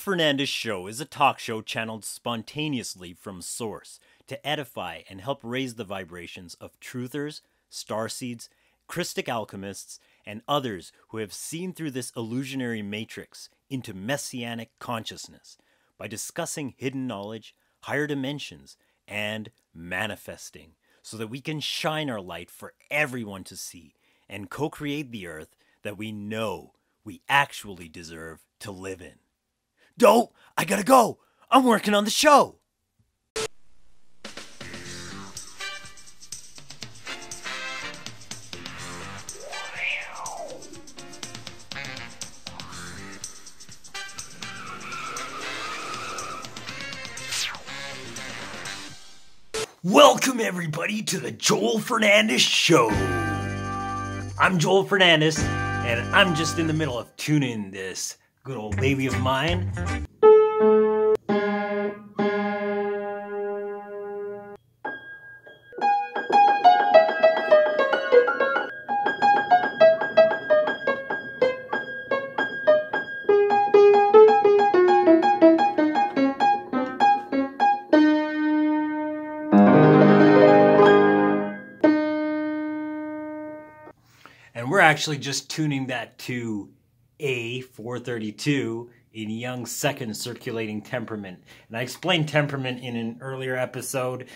Fernandes Show is a talk show channeled spontaneously from source to edify and help raise the vibrations of truthers, starseeds, Christic alchemists, and others who have seen through this illusionary matrix into messianic consciousness by discussing hidden knowledge, higher dimensions, and manifesting so that we can shine our light for everyone to see and co create the earth that we know we actually deserve to live in. Dope, I gotta go. I'm working on the show. Welcome, everybody, to the Joel Fernandes Show. I'm Joel Fernandes, and I'm just in the middle of tuning this good old baby of mine. And we're actually just tuning that to A432 in Young's second circulating temperament. And I explained temperament in an earlier episode.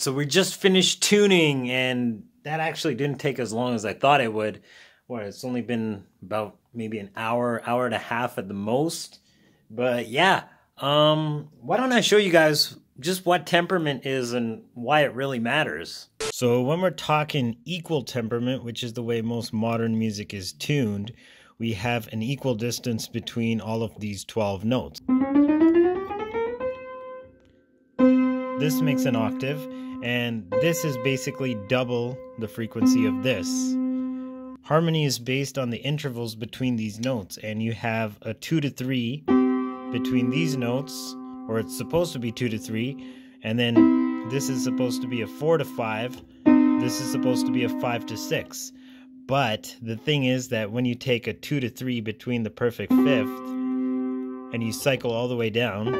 So we just finished tuning, and that actually didn't take as long as I thought it would. What, it's only been about maybe an hour, hour and a half at the most. But yeah, um, why don't I show you guys just what temperament is and why it really matters. So when we're talking equal temperament, which is the way most modern music is tuned, we have an equal distance between all of these 12 notes. This makes an octave, and this is basically double the frequency of this. Harmony is based on the intervals between these notes, and you have a 2 to 3 between these notes, or it's supposed to be 2 to 3, and then this is supposed to be a 4 to 5, this is supposed to be a 5 to 6. But the thing is that when you take a 2 to 3 between the perfect fifth, and you cycle all the way down,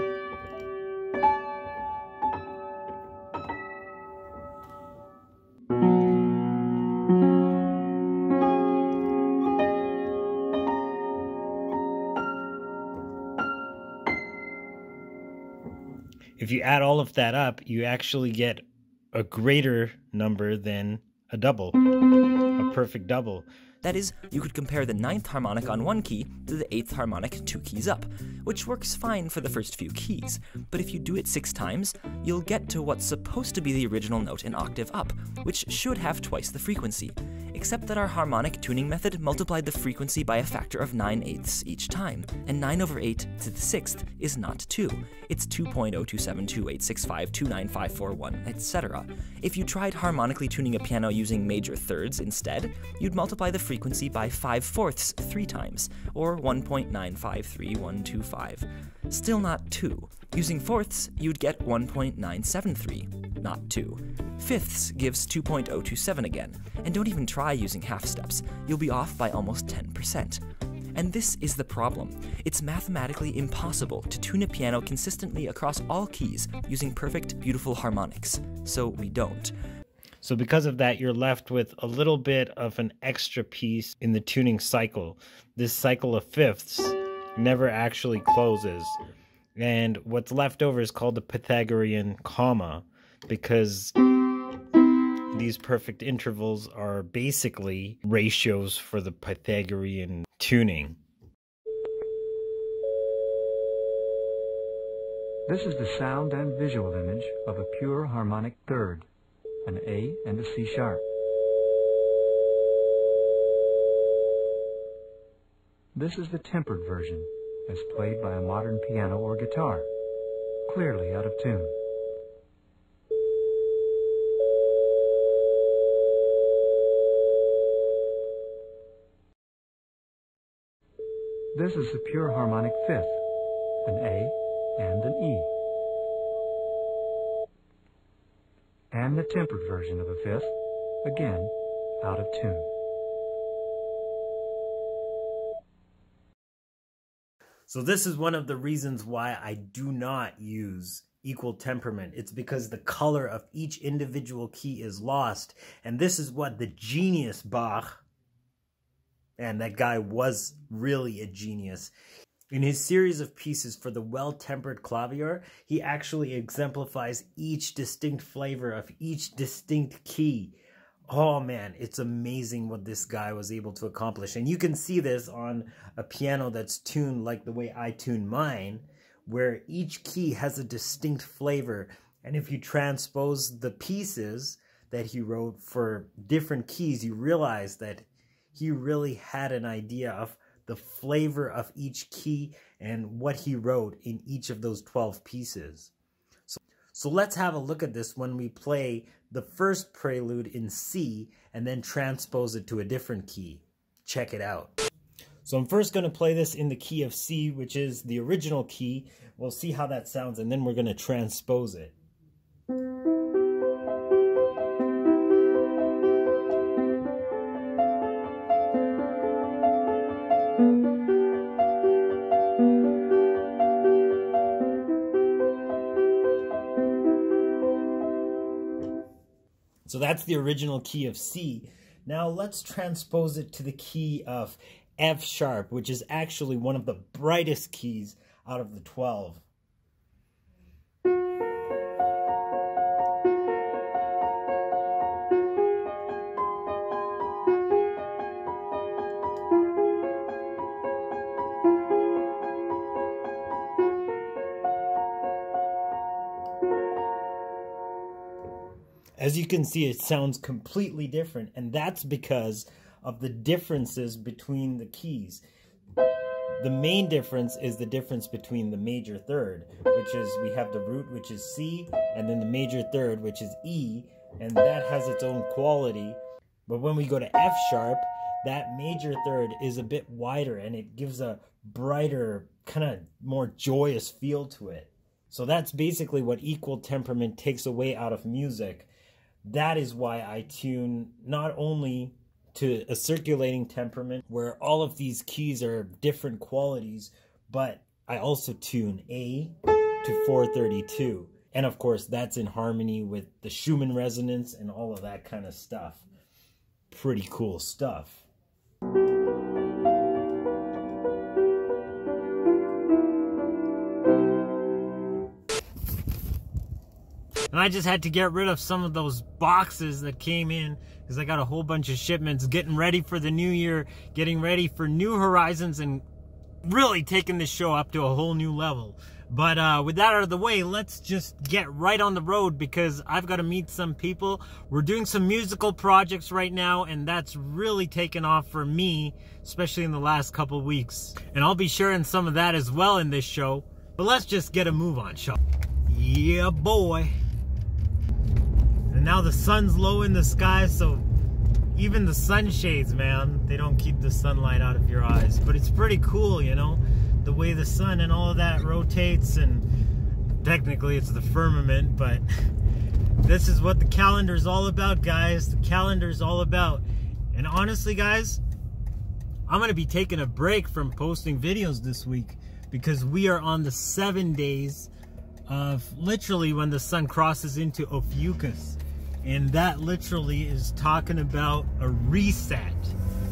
if you add all of that up, you actually get a greater number than a double, a perfect double. That is, you could compare the ninth harmonic on one key to the eighth harmonic two keys up, which works fine for the first few keys. But if you do it six times, you'll get to what's supposed to be the original note an octave up, which should have twice the frequency except that our harmonic tuning method multiplied the frequency by a factor of 9 eighths each time, and 9 over 8 to the sixth is not 2. It's 2.0272865295541, etc. If you tried harmonically tuning a piano using major thirds instead, you'd multiply the frequency by 5 fourths three times, or 1.953125. Still not 2. Using fourths, you'd get 1.973, not 2. Fifths gives 2.027 again, and don't even try using half steps, you'll be off by almost 10%. And this is the problem. It's mathematically impossible to tune a piano consistently across all keys using perfect, beautiful harmonics. So we don't. So, because of that, you're left with a little bit of an extra piece in the tuning cycle. This cycle of fifths never actually closes. And what's left over is called the Pythagorean comma because these perfect intervals are basically ratios for the Pythagorean tuning. This is the sound and visual image of a pure harmonic third, an A and a C sharp. This is the tempered version, as played by a modern piano or guitar, clearly out of tune. This is the pure harmonic fifth, an A and an E. And the tempered version of a fifth, again, out of tune. So this is one of the reasons why I do not use equal temperament. It's because the color of each individual key is lost. And this is what the genius Bach and that guy was really a genius. In his series of pieces for the well tempered clavier, he actually exemplifies each distinct flavor of each distinct key. Oh man, it's amazing what this guy was able to accomplish. And you can see this on a piano that's tuned like the way I tune mine, where each key has a distinct flavor. And if you transpose the pieces that he wrote for different keys, you realize that he really had an idea of the flavor of each key and what he wrote in each of those 12 pieces. So, so let's have a look at this when we play the first prelude in C and then transpose it to a different key. Check it out. So I'm first going to play this in the key of C, which is the original key. We'll see how that sounds, and then we're going to transpose it. That's the original key of C. Now let's transpose it to the key of F sharp, which is actually one of the brightest keys out of the 12. As you can see, it sounds completely different, and that's because of the differences between the keys. The main difference is the difference between the major third, which is we have the root, which is C, and then the major third, which is E, and that has its own quality. But when we go to F sharp, that major third is a bit wider and it gives a brighter, kind of more joyous feel to it. So that's basically what equal temperament takes away out of music. That is why I tune not only to a circulating temperament where all of these keys are different qualities, but I also tune A to 432. And of course, that's in harmony with the Schumann resonance and all of that kind of stuff. Pretty cool stuff. And I just had to get rid of some of those boxes that came in because I got a whole bunch of shipments getting ready for the new year, getting ready for new horizons, and really taking this show up to a whole new level. But uh, with that out of the way, let's just get right on the road because I've got to meet some people. We're doing some musical projects right now, and that's really taken off for me, especially in the last couple weeks. And I'll be sharing some of that as well in this show. But let's just get a move on, show. Yeah, boy. And now the sun's low in the sky, so even the sunshades, man, they don't keep the sunlight out of your eyes. But it's pretty cool, you know, the way the sun and all of that rotates. And technically, it's the firmament, but this is what the calendar is all about, guys. The calendar is all about. And honestly, guys, I'm going to be taking a break from posting videos this week because we are on the seven days of literally when the sun crosses into Ophiuchus. And that literally is talking about a reset.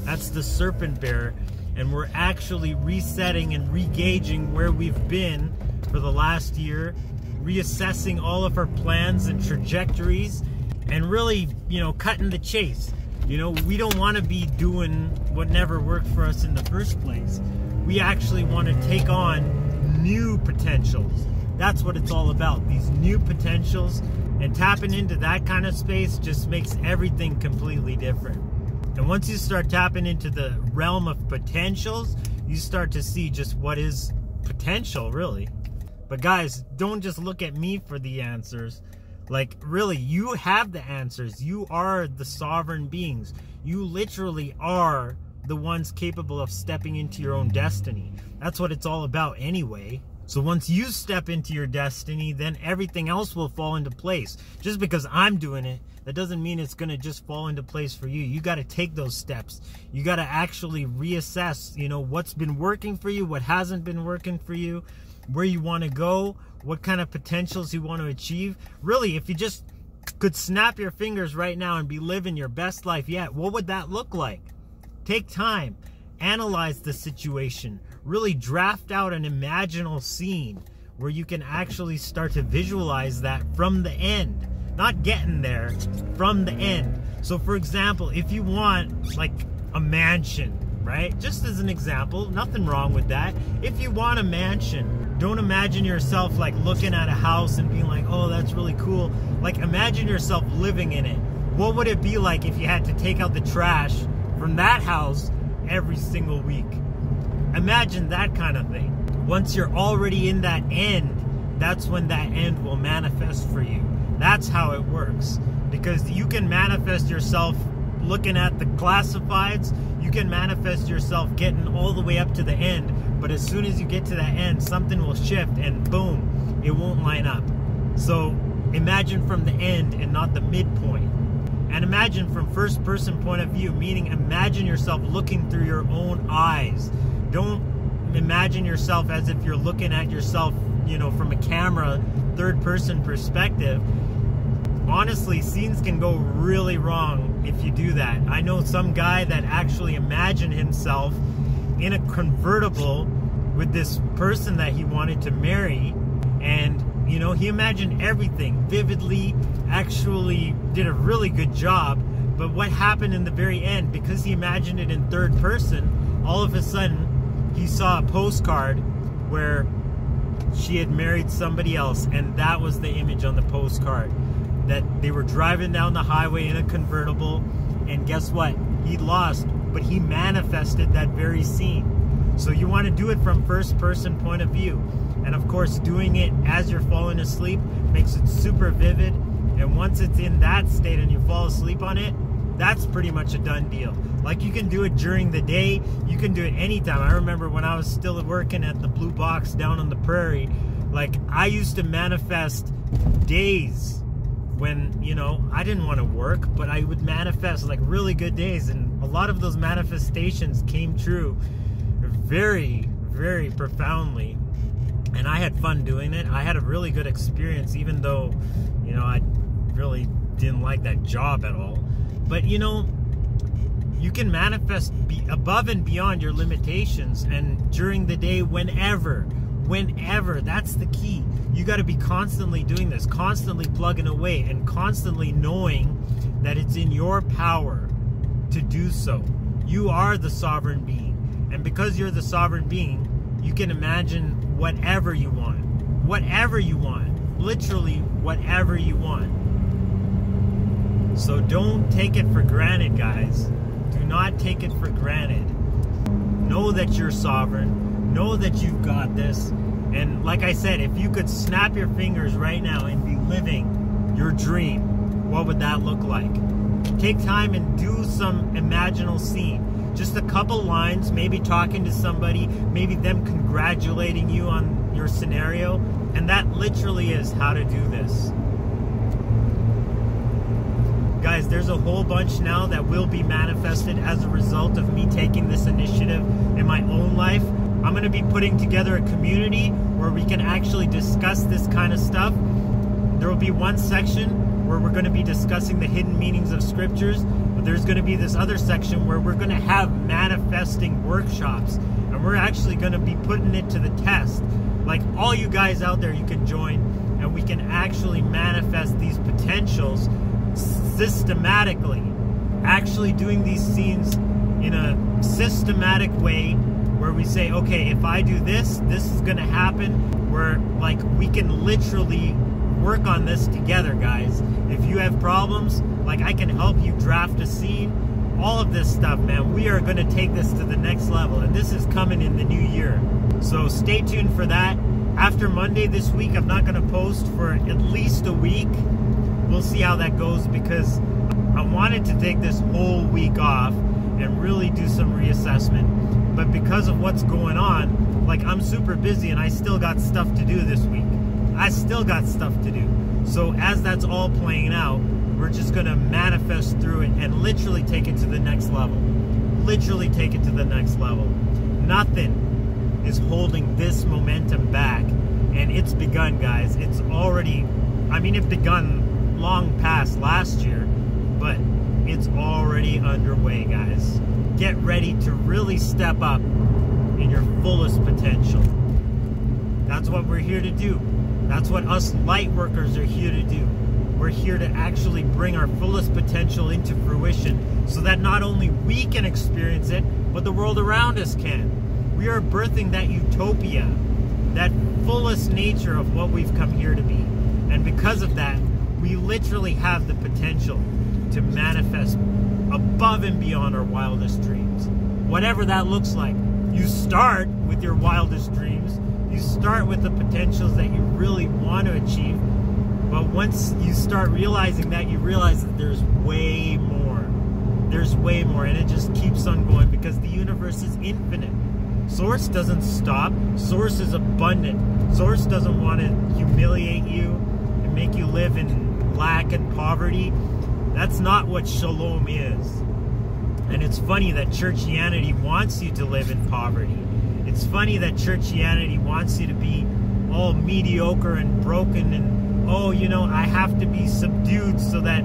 That's the serpent bear. And we're actually resetting and regaging where we've been for the last year, reassessing all of our plans and trajectories, and really, you know, cutting the chase. You know, we don't want to be doing what never worked for us in the first place. We actually want to take on new potentials. That's what it's all about. These new potentials and tapping into that kind of space just makes everything completely different. And once you start tapping into the realm of potentials, you start to see just what is potential, really. But guys, don't just look at me for the answers. Like, really, you have the answers. You are the sovereign beings. You literally are the ones capable of stepping into your own destiny. That's what it's all about, anyway. So once you step into your destiny, then everything else will fall into place. Just because I'm doing it, that doesn't mean it's going to just fall into place for you. You got to take those steps. You got to actually reassess, you know, what's been working for you, what hasn't been working for you, where you want to go, what kind of potentials you want to achieve. Really, if you just could snap your fingers right now and be living your best life yet, what would that look like? Take time, analyze the situation, really draft out an imaginal scene where you can actually start to visualize that from the end. Not getting there, from the end. So, for example, if you want like a mansion, right? Just as an example, nothing wrong with that. If you want a mansion, don't imagine yourself like looking at a house and being like, oh, that's really cool. Like, imagine yourself living in it. What would it be like if you had to take out the trash from that house every single week? Imagine that kind of thing. Once you're already in that end, that's when that end will manifest for you. That's how it works. Because you can manifest yourself looking at the classifieds, you can manifest yourself getting all the way up to the end. But as soon as you get to that end, something will shift and boom, it won't line up. So imagine from the end and not the midpoint. And imagine from first person point of view, meaning imagine yourself looking through your own eyes don't imagine yourself as if you're looking at yourself, you know, from a camera, third person perspective. Honestly, scenes can go really wrong if you do that. I know some guy that actually imagined himself in a convertible with this person that he wanted to marry and you know he imagined everything vividly actually did a really good job but what happened in the very end because he imagined it in third person all of a sudden he saw a postcard where she had married somebody else, and that was the image on the postcard. that they were driving down the highway in a convertible, and guess what? He lost, but he manifested that very scene. So you want to do it from first person point of view. And of course, doing it as you're falling asleep makes it super vivid. And once it's in that state and you fall asleep on it, that's pretty much a done deal. Like you can do it during the day, you can do it anytime. I remember when I was still working at the Blue Box down on the prairie, like I used to manifest days when, you know, I didn't want to work, but I would manifest like really good days and a lot of those manifestations came true very very profoundly and I had fun doing it. I had a really good experience even though, you know, I really didn't like that job at all. But you know, you can manifest above and beyond your limitations and during the day whenever whenever. That's the key. You got to be constantly doing this constantly plugging away and constantly knowing that it's in your power to do so. You are the sovereign being. And because you're the sovereign being you can imagine whatever you want. Whatever you want. Literally whatever you want so don't take it for granted guys do not take it for granted. Know that you're sovereign. Know that you've got this. And like I said, if you could snap your fingers right now and be living your dream, what would that look like? Take time and do some imaginal scene. Just a couple lines, maybe talking to somebody, maybe them congratulating you on your scenario. And that literally is how to do this guys, there's a whole bunch now that will be manifested as a result of me taking this initiative in my own life. I'm going to be putting together a community where we can actually discuss this kind of stuff. There will be one section where we're going to be discussing the hidden meanings of scriptures, but there's going to be this other section where we're going to have manifesting workshops, and we're actually going to be putting it to the test. Like all you guys out there, you can join, and we can actually manifest these potentials systematically, actually doing these scenes in a systematic way where we say, okay, if I do this, this is going to happen. Where, like, we can literally work on this together, guys. If you have problems, like, I can help you draft a scene. All of this stuff, man, we are going to take this to the next level, and this is coming in the new year. So stay tuned for that. After Monday this week, I'm not going to post for at least a week we'll see how that goes because I wanted to take this whole week off and really do some reassessment. But because of what's going on, like I'm super busy and I still got stuff to do this week. I still got stuff to do. So as that's all playing out, we're just gonna manifest through it and literally take it to the next level. Literally take it to the next level. Nothing is holding this momentum back. And it's begun, guys. It's already, I mean, if it begun long past last year, but it's already underway, guys. Get ready to really step up in your fullest potential. That's what we're here to do. That's what us light workers are here to do. We're here to actually bring our fullest potential into fruition so that not only we can experience it, but the world around us can. We are birthing that utopia, that fullest nature of what we've come here to be. And because of that, we literally have the potential to manifest above and beyond our wildest dreams. Whatever that looks like. You start with your wildest dreams. You start with the potentials that you really want to achieve. But once you start realizing that, you realize that there's way more. There's way more. And it just keeps on going because the universe is infinite. Source doesn't stop. Source is abundant. Source doesn't want to humiliate you and make you live in lack and poverty. That's not what shalom is. And it's funny that churchianity wants you to live in poverty. It's funny that churchianity wants you to be all mediocre and broken and, oh, you know, I have to be subdued so that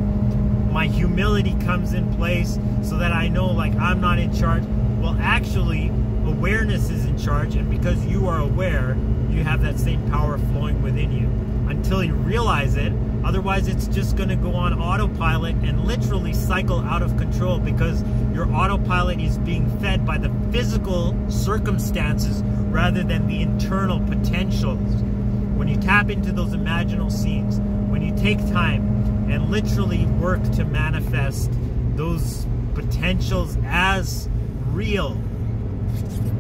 my humility comes in place so that I know, like, I'm not in charge. Well, actually, awareness is in charge, and because you are aware, you have that same power flowing within you. Until you realize it, Otherwise, it's just going to go on autopilot and literally cycle out of control because your autopilot is being fed by the physical circumstances rather than the internal potentials. When you tap into those imaginal scenes, when you take time and literally work to manifest those potentials as real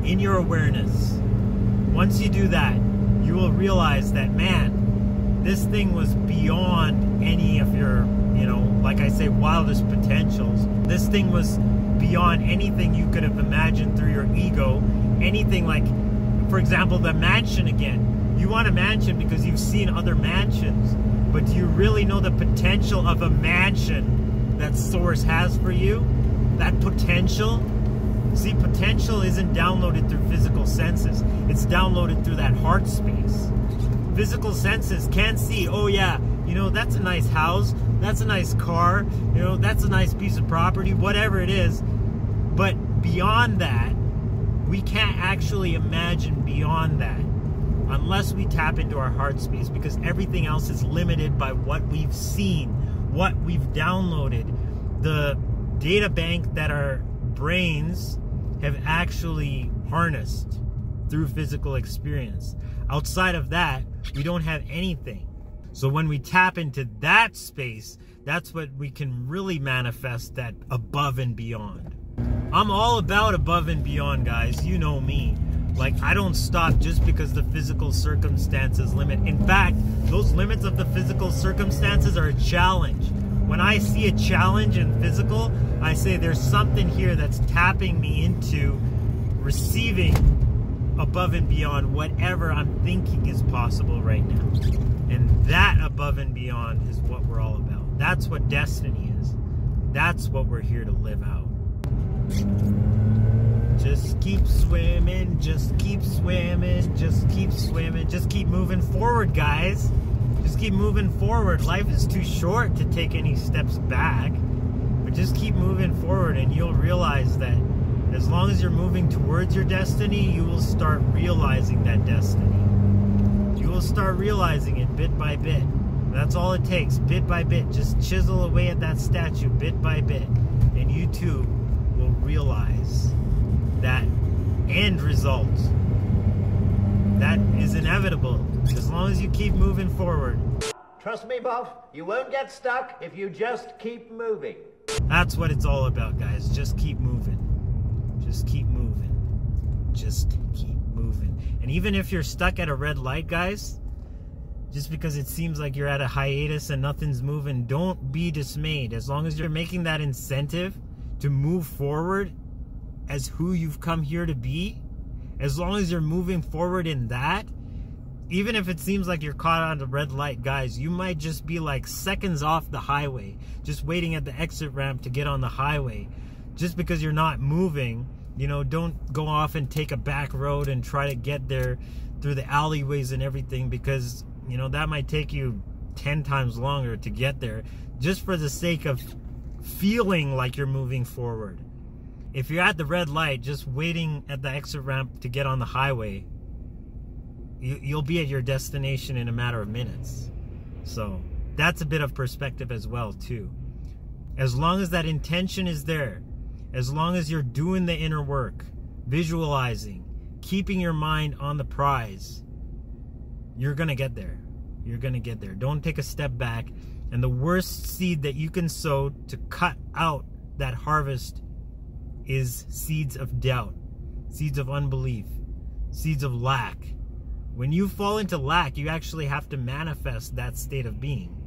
in your awareness. Once you do that, you will realize that, man, this thing was beyond any of your, you know, like I say, wildest potentials. This thing was beyond anything you could have imagined through your ego. Anything like, for example, the mansion again. You want a mansion because you've seen other mansions, but do you really know the potential of a mansion that Source has for you? That potential? See, potential isn't downloaded through physical senses. It's downloaded through that heart space. Physical senses can see, oh yeah, you know, that's a nice house, that's a nice car, you know, that's a nice piece of property, whatever it is. But beyond that, we can't actually imagine beyond that unless we tap into our heart space because everything else is limited by what we've seen, what we've downloaded, the data bank that our brains have actually harnessed through physical experience. Outside of that, we don't have anything. So when we tap into that space, that's what we can really manifest that above and beyond. I'm all about above and beyond, guys. You know me. Like, I don't stop just because the physical circumstances limit. In fact, those limits of the physical circumstances are a challenge. When I see a challenge in physical, I say there's something here that's tapping me into receiving above and beyond whatever I'm thinking is possible right now. And that above and beyond is what we're all about. That's what destiny is. That's what we're here to live out. Just keep swimming, just keep swimming, just keep swimming, just keep moving forward, guys. Just keep moving forward. Life is too short to take any steps back. But just keep moving forward, and you'll realize that as long as you're moving towards your destiny, you will start realizing that destiny. You will start realizing it bit by bit. That's all it takes, bit by bit. Just chisel away at that statue bit by bit, and you too will realize that end result. That is inevitable as long as you keep moving forward. Trust me, Buff, you won't get stuck if you just keep moving. That's what it's all about, guys. Just keep moving. Just keep moving. Just keep moving. And even if you're stuck at a red light, guys, just because it seems like you're at a hiatus and nothing's moving, don't be dismayed. As long as you're making that incentive to move forward as who you've come here to be, as long as you're moving forward in that, even if it seems like you're caught on the red light, guys, you might just be like seconds off the highway, just waiting at the exit ramp to get on the highway. Just because you're not moving, you know, don't go off and take a back road and try to get there through the alleyways and everything because, you know, that might take you 10 times longer to get there just for the sake of feeling like you're moving forward. If you're at the red light, just waiting at the exit ramp to get on the highway, you, you'll be at your destination in a matter of minutes. So that's a bit of perspective as well, too. As long as that intention is there, as long as you're doing the inner work, visualizing, keeping your mind on the prize, you're going to get there. You're going to get there. Don't take a step back. And the worst seed that you can sow to cut out that harvest is seeds of doubt, seeds of unbelief, seeds of lack, when you fall into lack, you actually have to manifest that state of being.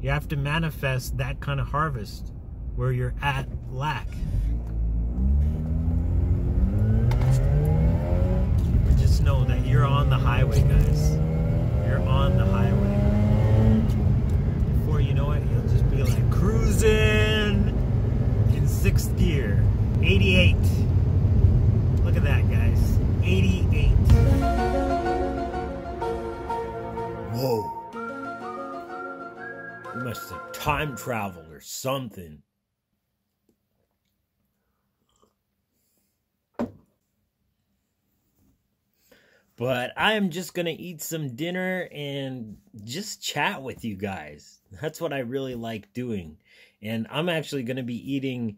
You have to manifest that kind of harvest where you're at lack. Just know that you're on the highway, guys. You're on the highway. Before you know it, you'll just be like cruising in sixth gear. 88. Look at that, guys. 88. Whoa. We must have time traveled or something. But I am just going to eat some dinner and just chat with you guys. That's what I really like doing. And I'm actually going to be eating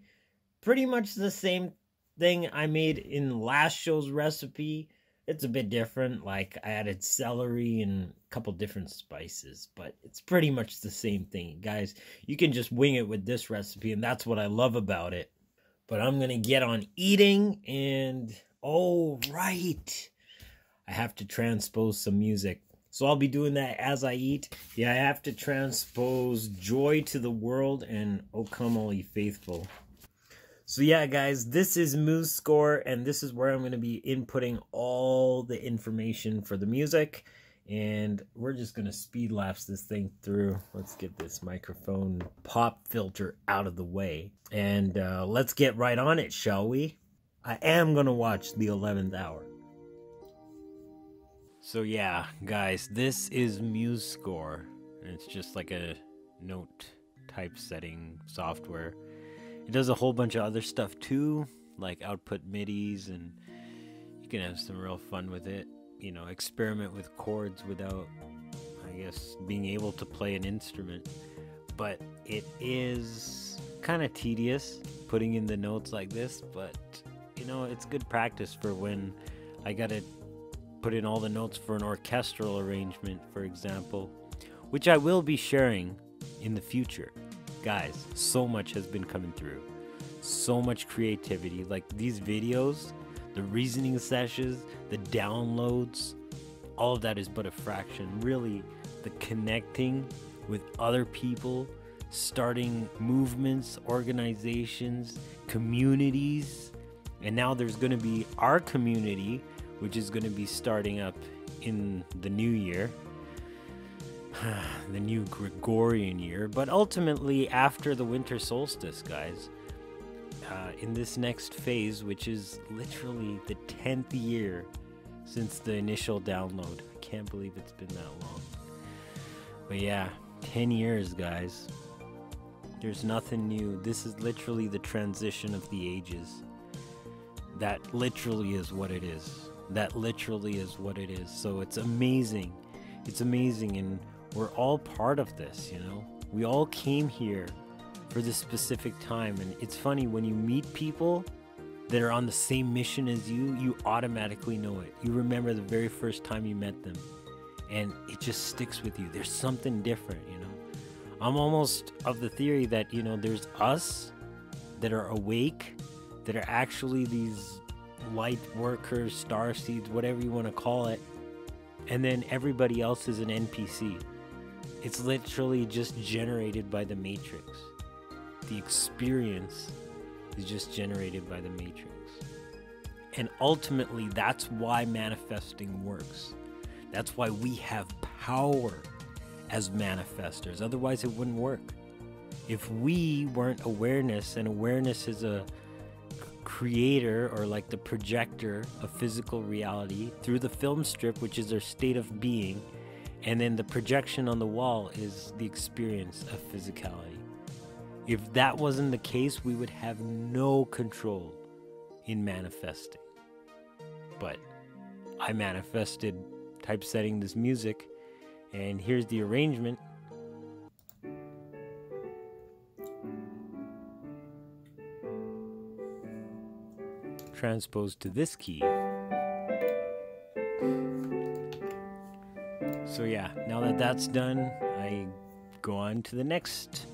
pretty much the same thing I made in last show's recipe it's a bit different. Like I added celery and a couple different spices, but it's pretty much the same thing. Guys, you can just wing it with this recipe, and that's what I love about it. But I'm gonna get on eating and oh right. I have to transpose some music. So I'll be doing that as I eat. Yeah, I have to transpose joy to the world and O come all ye faithful. So yeah, guys, this is MuseScore, and this is where I'm going to be inputting all the information for the music. And we're just going to speed lapse this thing through. Let's get this microphone pop filter out of the way. And uh, let's get right on it, shall we? I am going to watch The 11th Hour. So yeah, guys, this is MuseScore. And it's just like a note typesetting software it does a whole bunch of other stuff too, like output MIDIs, and you can have some real fun with it. You know, experiment with chords without, I guess, being able to play an instrument. But it is kind of tedious putting in the notes like this, but you know, it's good practice for when I gotta put in all the notes for an orchestral arrangement, for example, which I will be sharing in the future guys, so much has been coming through. So much creativity. Like these videos, the reasoning sessions, the downloads, all of that is but a fraction. Really, the connecting with other people, starting movements, organizations, communities. And now there's going to be our community, which is going to be starting up in the new year. the new Gregorian year, but ultimately after the winter solstice, guys. Uh, in this next phase, which is literally the 10th year since the initial download. I can't believe it's been that long. But yeah, 10 years, guys. There's nothing new. This is literally the transition of the ages. That literally is what it is. That literally is what it is. So it's amazing. It's amazing. And we're all part of this, you know? We all came here for this specific time. And it's funny when you meet people that are on the same mission as you, you automatically know it. You remember the very first time you met them, and it just sticks with you. There's something different, you know? I'm almost of the theory that, you know, there's us that are awake, that are actually these light workers, star seeds, whatever you want to call it, and then everybody else is an NPC. It's literally just generated by the matrix. The experience is just generated by the matrix. And ultimately, that's why manifesting works. That's why we have power as manifestors. Otherwise, it wouldn't work. If we weren't awareness, and awareness is a creator or like the projector of physical reality through the film strip, which is our state of being, and then the projection on the wall is the experience of physicality. If that wasn't the case, we would have no control in manifesting. But I manifested typesetting this music, and here's the arrangement. Transposed to this key. So yeah, now that that's done, I go on to the next.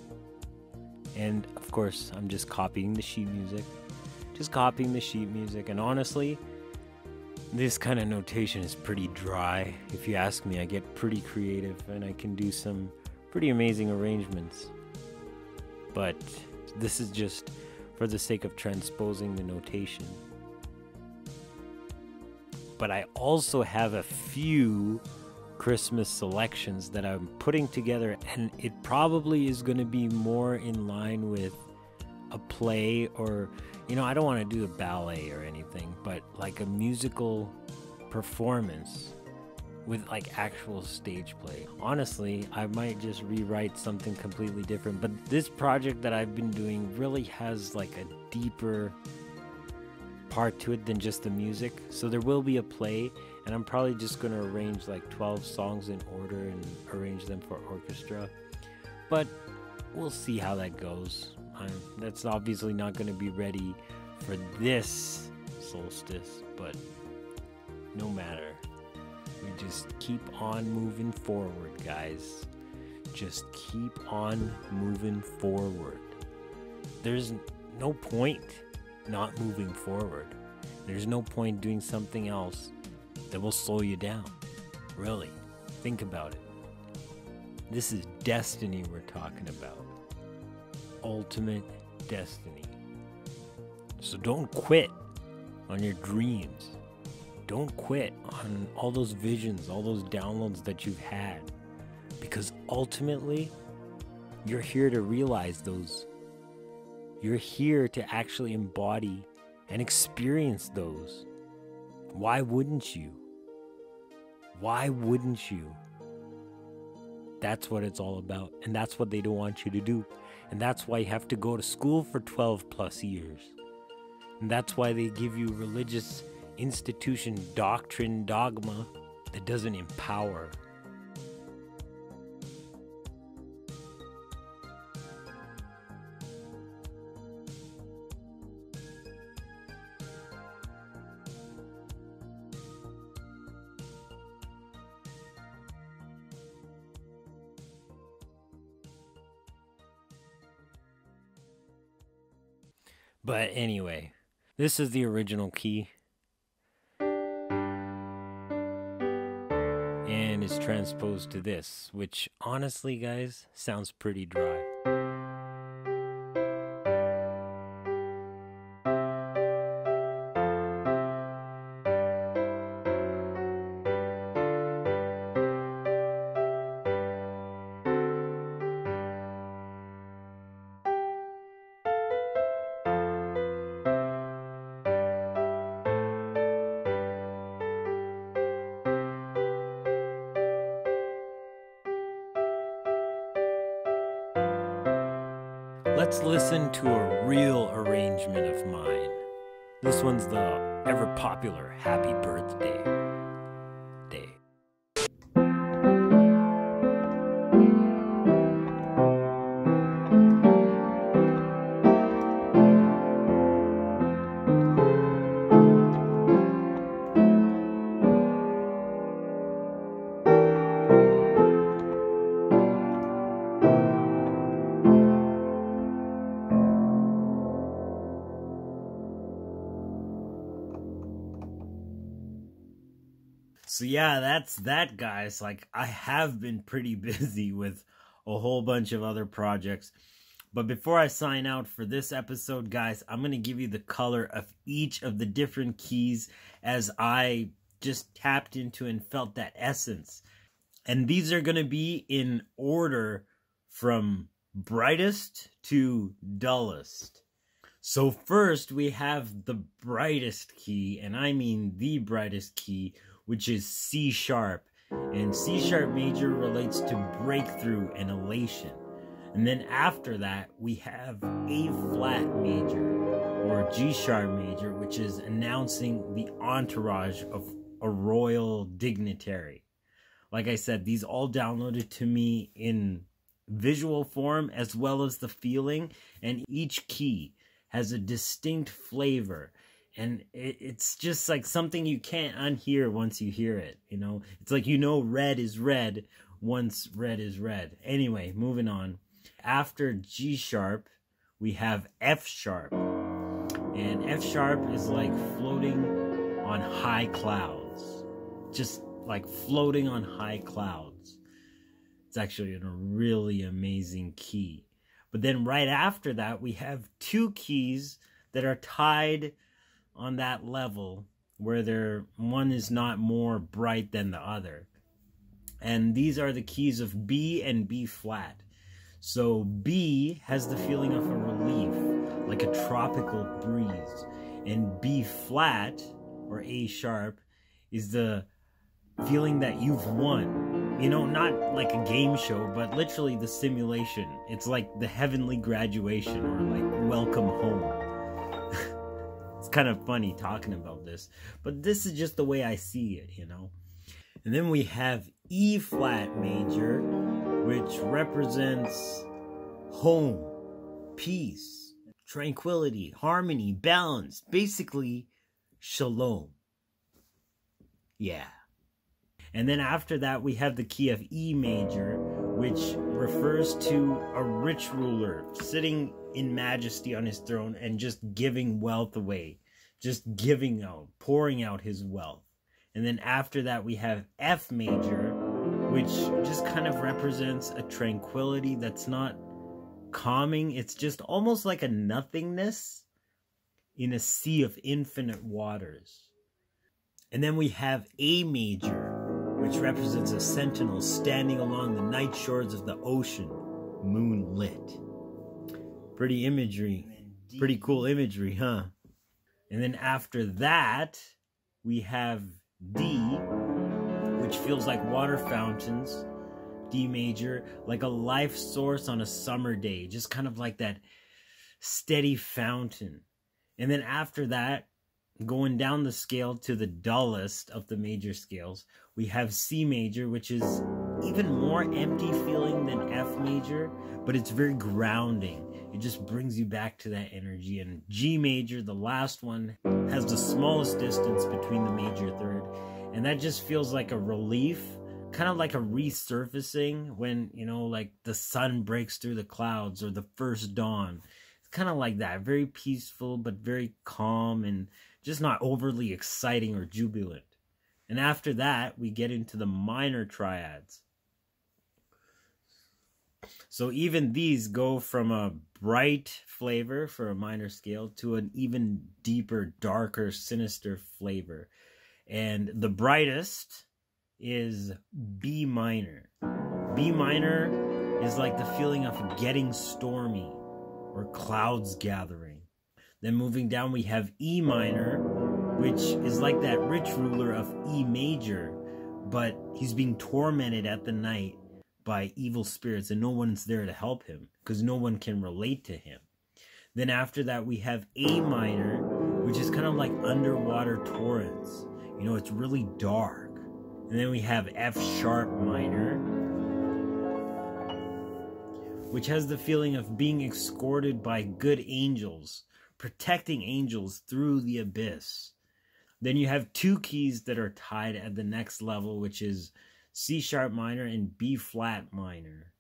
And of course, I'm just copying the sheet music. Just copying the sheet music. And honestly, this kind of notation is pretty dry. If you ask me, I get pretty creative and I can do some pretty amazing arrangements. But this is just for the sake of transposing the notation. But I also have a few Christmas selections that I'm putting together, and it probably is going to be more in line with a play or, you know, I don't want to do a ballet or anything, but like a musical performance with like actual stage play. Honestly, I might just rewrite something completely different, but this project that I've been doing really has like a deeper part to it than just the music. So there will be a play and I'm probably just going to arrange like 12 songs in order and arrange them for orchestra. But we'll see how that goes. I'm, that's obviously not going to be ready for this solstice, but no matter. We just keep on moving forward, guys. Just keep on moving forward. There's no point not moving forward. There's no point doing something else that will slow you down. Really, think about it. This is destiny we're talking about. Ultimate destiny. So don't quit on your dreams. Don't quit on all those visions, all those downloads that you've had. Because ultimately, you're here to realize those. You're here to actually embody and experience those. Why wouldn't you? Why wouldn't you? That's what it's all about. And that's what they don't want you to do. And that's why you have to go to school for 12 plus years. And that's why they give you religious institution doctrine, dogma that doesn't empower. Anyway, this is the original key. And it's transposed to this, which honestly, guys, sounds pretty dry. Let's listen to a real arrangement of mine. This one's the ever popular Happy Birthday that's that guys. Like I have been pretty busy with a whole bunch of other projects. But before I sign out for this episode, guys, I'm going to give you the color of each of the different keys as I just tapped into and felt that essence. And these are going to be in order from brightest to dullest. So first we have the brightest key, and I mean the brightest key, which is C sharp. And C sharp major relates to breakthrough and elation. And then after that, we have A flat major or G sharp major, which is announcing the entourage of a royal dignitary. Like I said, these all downloaded to me in visual form as well as the feeling, and each key has a distinct flavor and it, it's just like something you can't unhear once you hear it you know? It's like you know red is red once red is red. Anyway moving on. After g sharp we have f sharp. And f sharp is like floating on high clouds. Just like floating on high clouds. It's actually a really amazing key. But then right after that we have two keys that are tied on that level where there one is not more bright than the other. And these are the keys of B and B flat. So B has the feeling of a relief, like a tropical breeze. And B flat, or A sharp, is the feeling that you've won. You know, not like a game show, but literally the simulation. It's like the heavenly graduation or like welcome home kind of funny talking about this, but this is just the way I see it, you know. And then we have E flat major, which represents home, peace, tranquility, harmony, balance, basically shalom. Yeah. And then after that, we have the key of E major, which refers to a rich ruler sitting in majesty on his throne and just giving wealth away, just giving out, pouring out his wealth. And then after that, we have F major, which just kind of represents a tranquility that's not calming. It's just almost like a nothingness in a sea of infinite waters. And then we have A major, which represents a sentinel standing along the night shores of the ocean, moonlit. Pretty imagery. Pretty cool imagery, huh? And then after that, we have D, which feels like water fountains. D major, like a life source on a summer day, just kind of like that steady fountain. And then after that, going down the scale to the dullest of the major scales, we have C major, which is even more empty feeling than F major, but it's very grounding. It just brings you back to that energy. And G major, the last one, has the smallest distance between the major third. And that just feels like a relief, kind of like a resurfacing when, you know, like the sun breaks through the clouds or the first dawn. It's kind of like that. Very peaceful, but very calm and just not overly exciting or jubilant. And after that, we get into the minor triads. So even these go from a bright flavor for a minor scale to an even deeper, darker, sinister flavor. And the brightest is B minor. B minor is like the feeling of getting stormy or clouds gathering. Then moving down, we have E minor, which is like that rich ruler of E major, but he's being tormented at the night by evil spirits and no one's there to help him because no one can relate to him. Then after that, we have A minor, which is kind of like underwater torrents. You know, it's really dark. And then we have F sharp minor, which has the feeling of being escorted by good angels, protecting angels through the abyss. Then you have two keys that are tied at the next level, which is C sharp minor and B flat minor.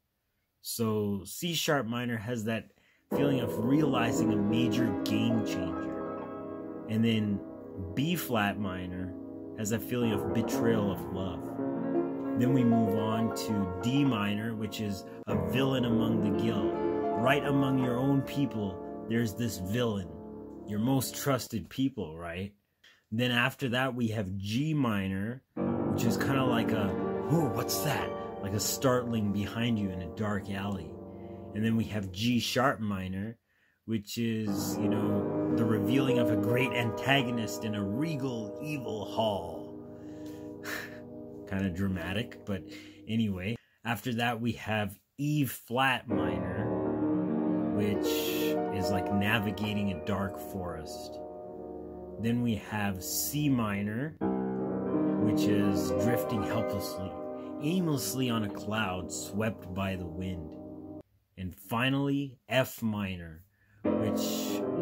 So C sharp minor has that feeling of realizing a major game changer. And then B flat minor has that feeling of betrayal of love. Then we move on to D minor, which is a villain among the guild. Right among your own people, there's this villain, your most trusted people, right? Then after that, we have G minor, which is kind of like a, oh, what's that? Like a startling behind you in a dark alley. And then we have G sharp minor, which is, you know, the revealing of a great antagonist in a regal evil hall. kind of dramatic, but anyway. After that, we have E flat minor, which is like navigating a dark forest. Then we have C minor, which is drifting helplessly, aimlessly on a cloud swept by the wind. And finally, F minor, which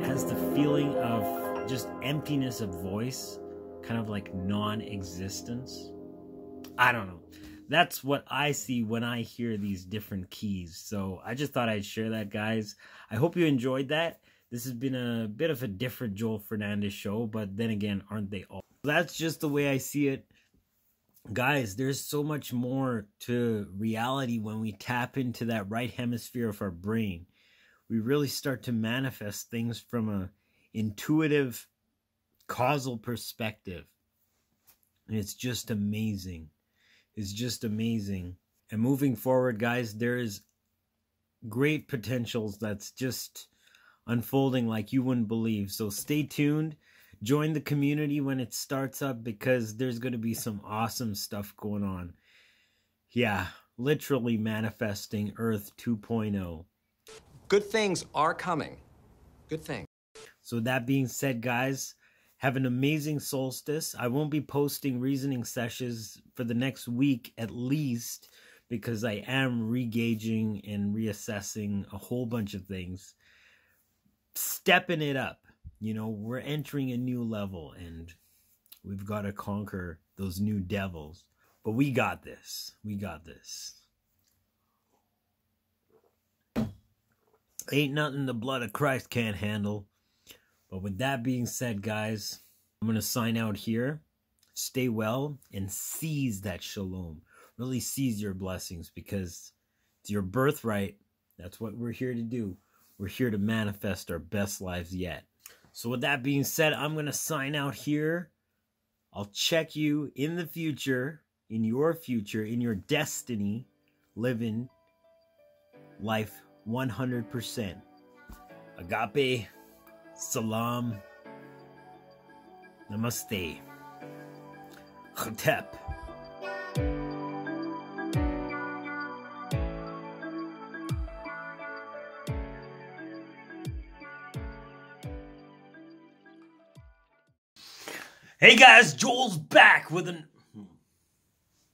has the feeling of just emptiness of voice, kind of like non existence. I don't know. That's what I see when I hear these different keys. So I just thought I'd share that, guys. I hope you enjoyed that. This has been a bit of a different Joel Fernandes show, but then again, aren't they all? That's just the way I see it. Guys, there's so much more to reality when we tap into that right hemisphere of our brain. We really start to manifest things from a intuitive causal perspective. And it's just amazing. It's just amazing. And moving forward, guys, there is great potentials that's just unfolding like you wouldn't believe. So stay tuned. Join the community when it starts up because there's going to be some awesome stuff going on. Yeah, literally manifesting Earth 2.0. Good things are coming. Good thing. So, that being said, guys, have an amazing solstice. I won't be posting reasoning sessions for the next week at least because I am regaging and reassessing a whole bunch of things stepping it up. You know, we're entering a new level and We've got to conquer those new devils. But we got this. We got this. Ain't nothing the blood of Christ can't handle. But with that being said, guys, I'm going to sign out here. Stay well and seize that shalom. Really seize your blessings because it's your birthright. That's what we're here to do. We're here to manifest our best lives yet. So, with that being said, I'm going to sign out here. I'll check you in the future, in your future, in your destiny, living life 100%. Agape, salam, namaste, Khatep. Hey guys, Joel's back with an